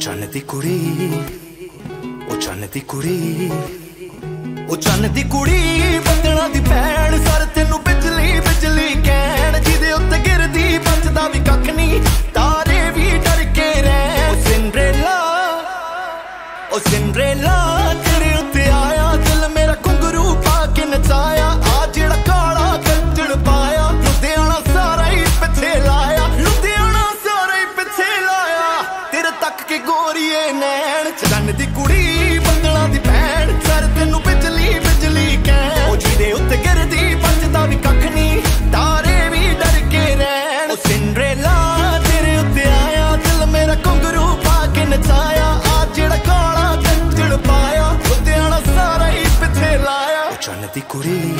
ਚੰਨ ਦੀ ਕੁੜੀ, ਉਹ ਚੰਨ ਦੀ ਕੁੜੀ, ਉਹ ਚੰਨ ਦੀ ਕੁੜੀ, ਬੱਦਲਾਂ ਦੀ ਭੈਣ ਸਰ ਤੈਨੂੰ ਬਿਜਲੀ ਬਿਜਲੀ ਕਹਿਣ, ਜਿਹਦੇ ਉੱਤੇ ਗਿਰਦੀ, ਬਚਦਾ ਵੀ ਕੱਖ ਨਹੀਂ, ਤਾਰੇ ਵੀ ਡਰ ਕੇ ਰਹਿ ਉਹ ਸਿੰਡਰੇਲਾ ਉਹ ਸਿੰਡਰੇਲਾ ਦੀ ਗੋਰੀਏ ਨੈਣ ਚੰਨ ਦੀ ਕੁੜੀ, ਬੰਗਲਾਂ ਦੀ ਭੈਣ। ਸਰ ਤੈਨੂੰ ਬਿਜਲੀ ਬਿਜਲੀ ਕਹਿ ਉਹ ਜਿਹਦੇ ਉੱਤੇ ਗਿਰਦੀ ਬਚਦਾ ਵੀ ਕੱਖ ਨਹੀਂ। ਤਾਰੇ ਵੀ ਡਰ ਕੇ ਰਹਿਣ। ਉਹ ਸਿੰਡਰੇਲਾ ਤੇਰੇ ਉੱਤੇ ਆਇਆ। ਦਿਲ ਮੇਰਾ ਕੰਗਰੂ ਪਾ ਕੇ ਨਚਾਇਆ। ਆ ਜਿਹੜਾ ਕਾਲਾ ਕੰਜੜ ਪਾਇਆ। ਉੱਤੇ ਆਣਾ ਸਾਰਾ ਹੀ ਪਿੱਛੇ ਲਾਇਆ। ਚੰਨ ਦੀ ਕੁੜੀ